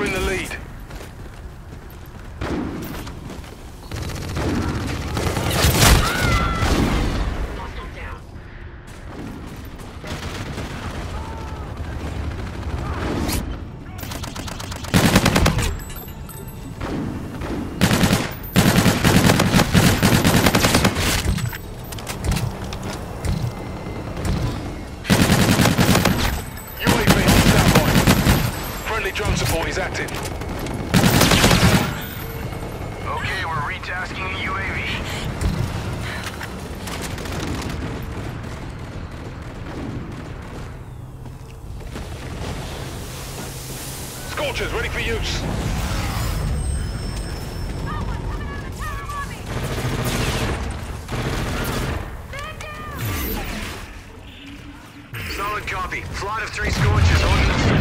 In the lead. Drone support is active. Okay, we're retasking the UAV. Scorchers ready for use. Solid copy. Flight of three Scorchers on the